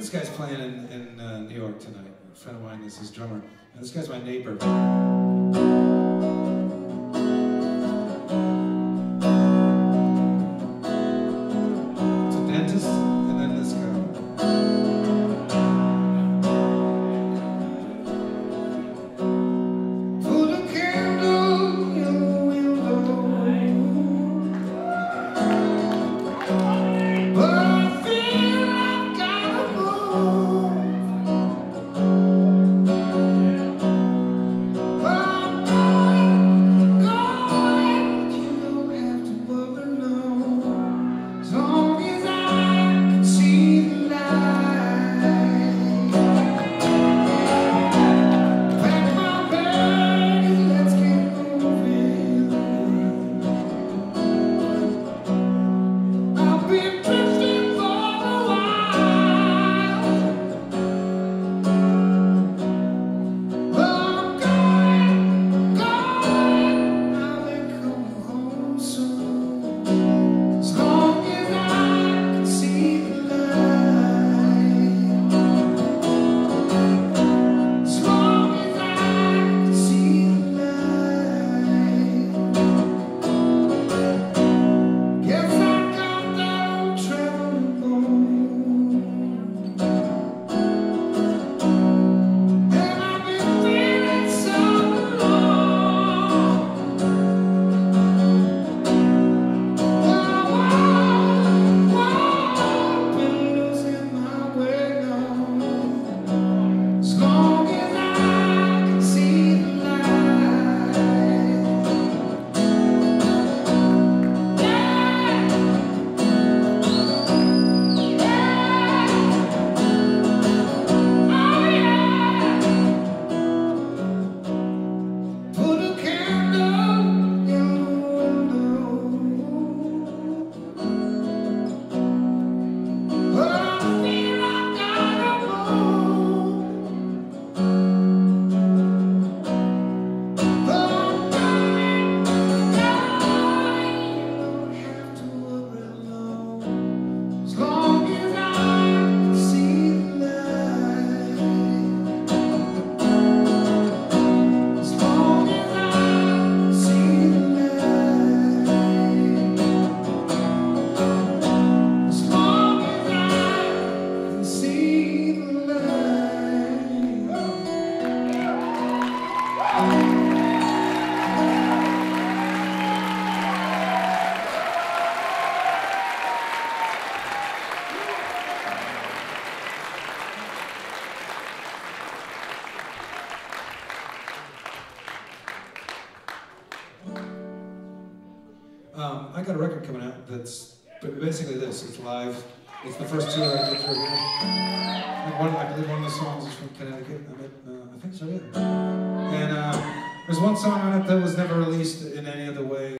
This guy's playing in, in uh, New York tonight. A friend of mine is his drummer. And this guy's my neighbor. Um, I got a record coming out that's basically this. It's live. It's the first tour I did through here. I, believe one of the songs is from Connecticut. I, uh, I think so, yeah. And uh, there's one song on it that was never released in any other way.